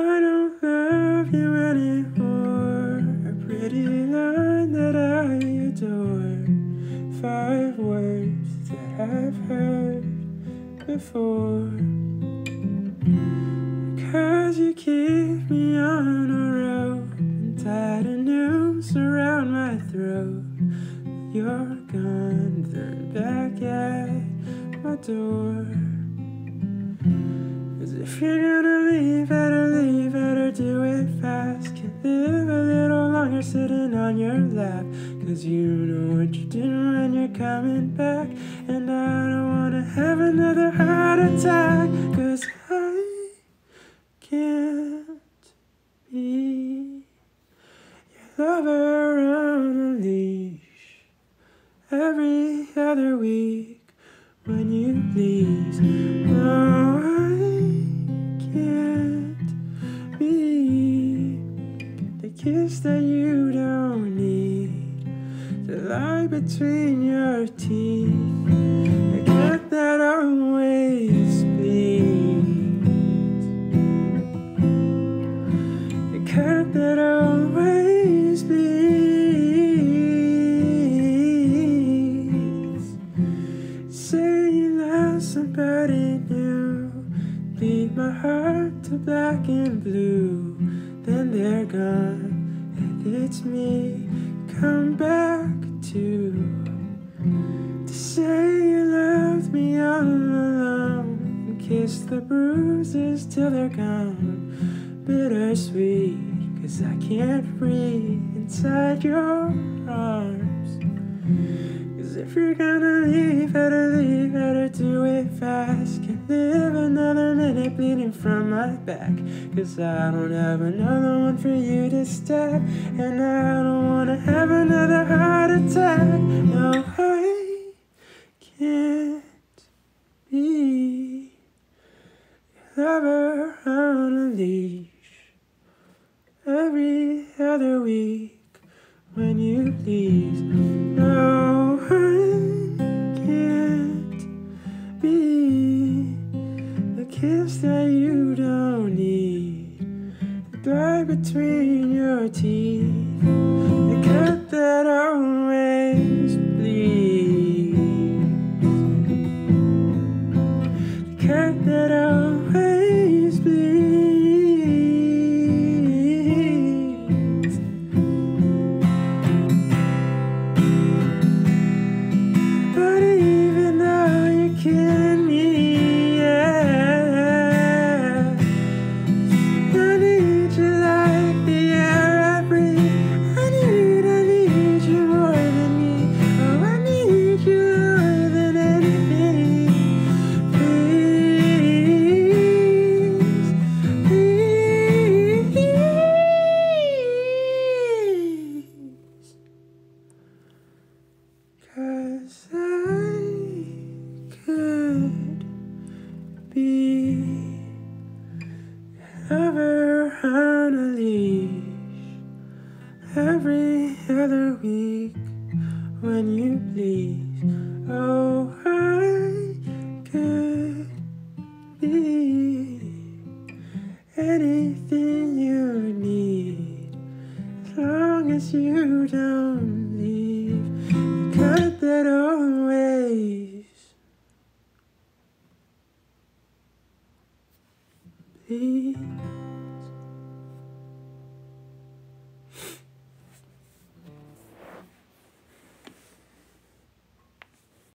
I don't love you anymore. A pretty line that I adore. Five words that I've heard before. Cause you keep me on a rope and tied a noose around my throat. You're gone, then back at my door. Cause if you're gonna leave, better leave, better do it fast. Can't live a little longer sitting on your lap. Cause you know what you're doing when you're coming back. And I don't wanna have another heart attack. Cause I can't be your lover on a leash every other week when you please. No, I can't be. The kiss that you don't need, the lie between your teeth, the cut that always bleeds, the cut that always bleeds. Say you love somebody new, bleed my heart to black and blue. Then they're gone, and it's me. Come back to to say you loved me all alone, and kiss the bruises till they're gone. Bittersweet, cause I can't breathe inside your arms. Cause if you're gonna bleeding from my back. Cause I don't have another one for you to stab. And I don't wanna have another heart attack. No, I can't be lover on a leash every other week when you please. No, kiss that you don't need, the dye between your teeth, the cut that always Cause I could be ever on a leash every other week when you please. Oh, I could be anything you need as long as you don't